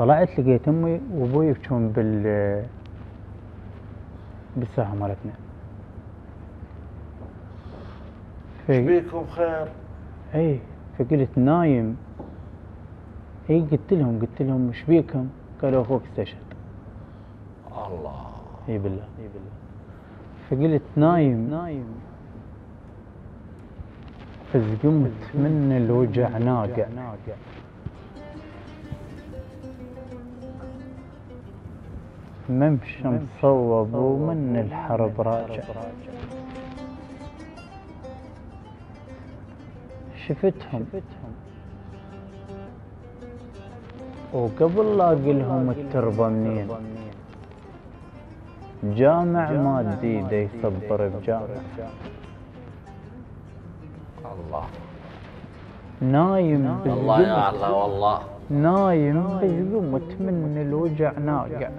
طلعت لقيت أمي وأبوي يبكون بال بالساحة مالتنا. إيش في... بيكم خير؟ إي فقلت نايم. إي قلت لهم قلت لهم إيش بيكم؟ قالوا أخوك استشهد. الله. إي بالله. اي بالله فقلت نايم. نايم فز قمت من الوجع ناقع. ممشى مصوب ومن الحرب راجع. شفتهم. وقبل لا أقلهم التربه منين جامع مادي دا يصبر بجامع. الله. نايم الله يا الله والله. نايم بالقمت من الوجع ناقع.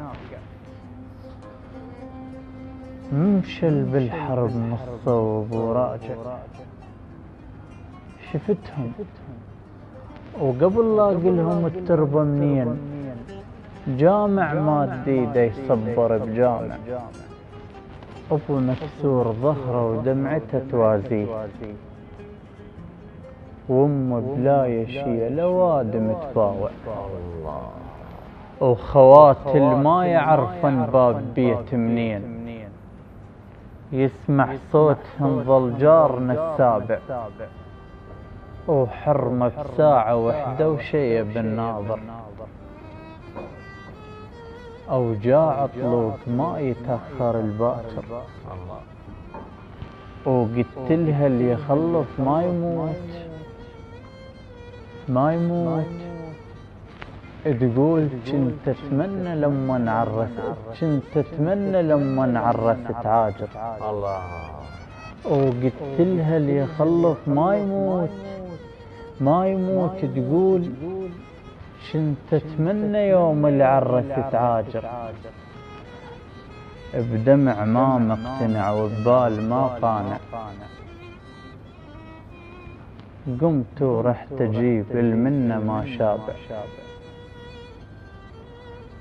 ممشل بالحرب مصوب وراجع. شفتهم. وقبل لا اقلهم التربه منين جامع مادي دا يصبر بجامع. أبو مكسور ظهره ودمعته توازيه وامه بلا يشيه لوادم تباوع الله وخواتل ما يعرفن باب بيت منين. يسمع صوتهم ظل جارنا السابع وحرمة بساعة وحدة وشي بالناظر. أوجاع طلوق ما يتأخر الباكر وقلت لها اللي يخلص ما يموت. ما يموت. تقول كنت أتمنى لما نعرست كنت أتمنى لما نعرست عاجر. الله. وقلت لها اللي يخلص ما يموت. ما يموت. تقول كنت أتمنى يوم اللي عرست عاجر. بدمع ما مقتنع وببال ما قانع. قمت ورحت أجيب المنة ما شابع.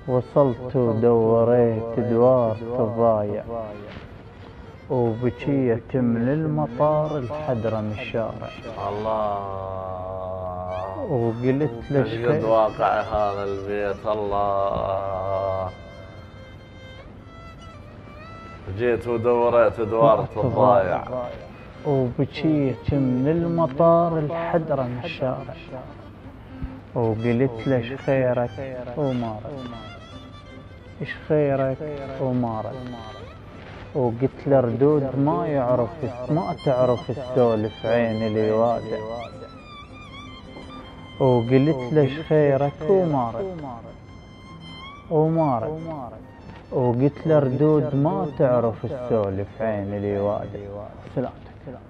وصلت ودوريت دوار تضايع. وبكيت من المطار الحدرم الشارع. الله. وقلت له قد واقع هذا البيت الله. جيت ودوريت دوار الضايع وبكيت من المطار الحدرم الشارع. وقلت له خيرك وما رد إيش خيرك وما رد وقلت له ردود ما يعرف ما تعرف السولف عين اللي وادع وقلت له إيش خيرك وما رد وما رد وقلت له ردود ما تعرف السولف عين اللي وادع سلامتك.